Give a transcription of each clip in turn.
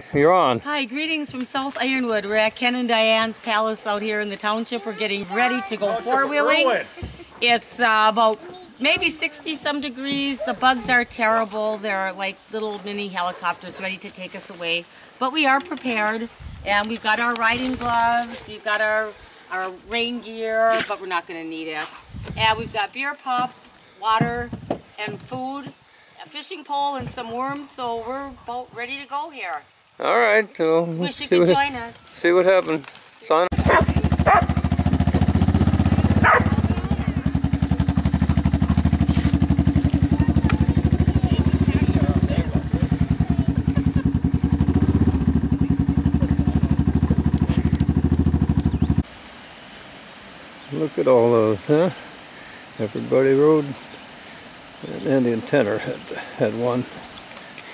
You're on. Hi, greetings from South Ironwood. We're at Ken and Diane's Palace out here in the township. We're getting ready to go four-wheeling. It's uh, about maybe 60 some degrees. The bugs are terrible. They're like little mini helicopters ready to take us away. But we are prepared and we've got our riding gloves, we've got our, our rain gear, but we're not gonna need it. And we've got beer pop, water, and food, a fishing pole and some worms, so we're about ready to go here. All right, so Wish you see could what, join us. see what happens. Sign up. Look at all those, huh? Everybody rode. And Indian Tenor had had one.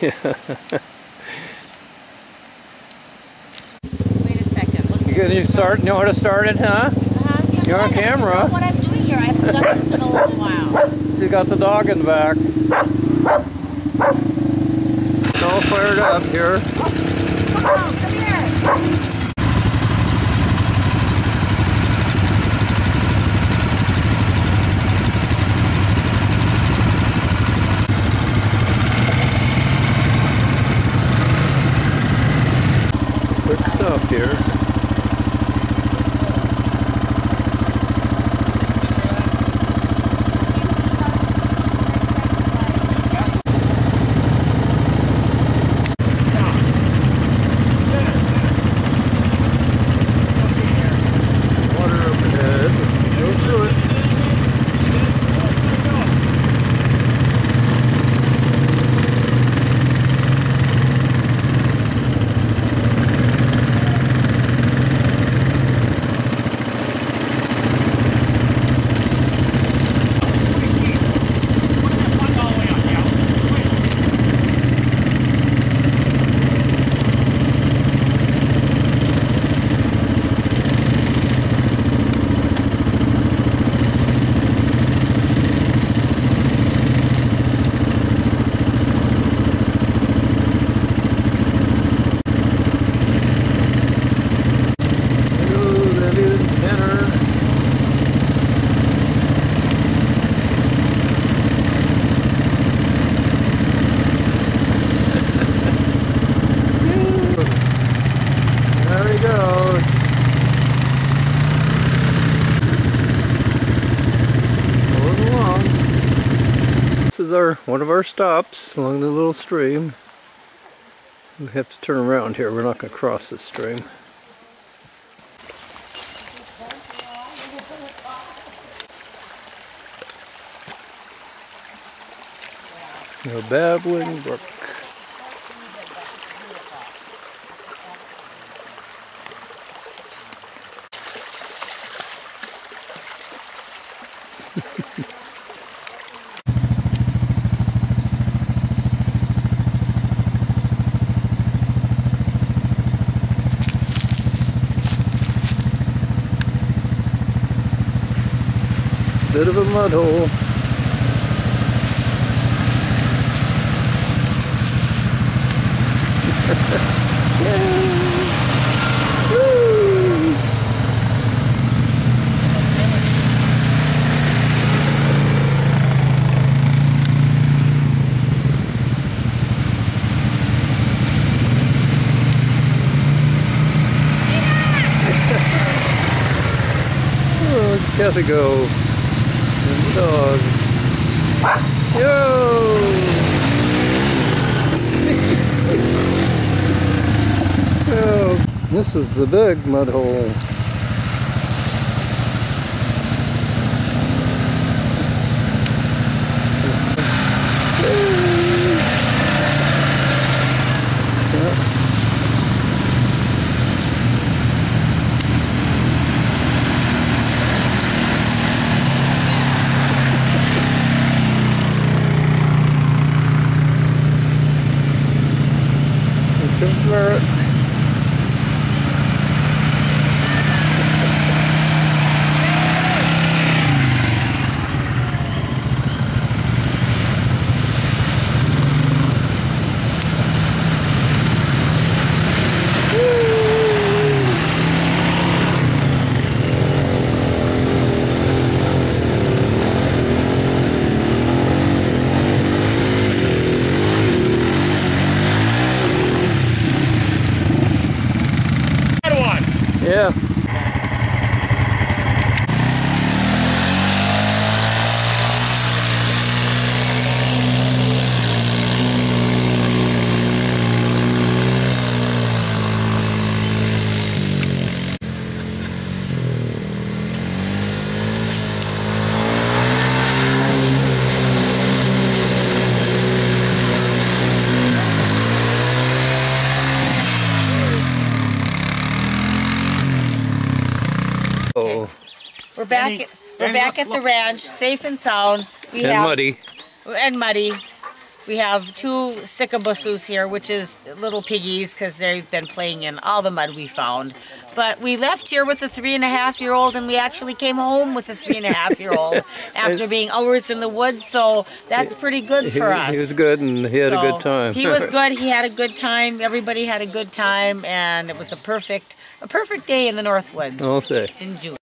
Wait a second. Look You good? You start? Know how to start it, huh? Uh-huh. Yeah, You're on camera. know what I'm doing here. I haven't done this in a little while. She's got the dog in the back. It's all fired up here. Come on, come here. Quick stop here. Water up ahead. Go through it. Ooh, that is tenor. There he goes. Going along. This is our one of our stops along the little stream. We have to turn around here. We're not going to cross this stream. A babbling brook. Bit of a mud hole. Oh, Kathy go. Dog. Yo! oh, this is the big mud hole. Comes Yeah. Oh, We're back. Danny, we're Danny, back look, at the look. ranch, safe and sound. We and have muddy. and muddy. We have two Sikabusus here, which is little piggies because they've been playing in all the mud we found. But we left here with a three and a half year old, and we actually came home with a three and a half year old after being hours in the woods. So that's pretty good for us. he was good and he had a good time. He was good. He had a good time. Everybody had a good time, and it was a perfect, a perfect day in the North Woods I'll say. in June.